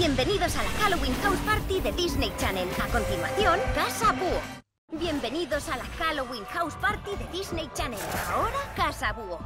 Bienvenidos a la Halloween House Party de Disney Channel. A continuación, Casa Búho. Bienvenidos a la Halloween House Party de Disney Channel. Ahora, Casa Búho.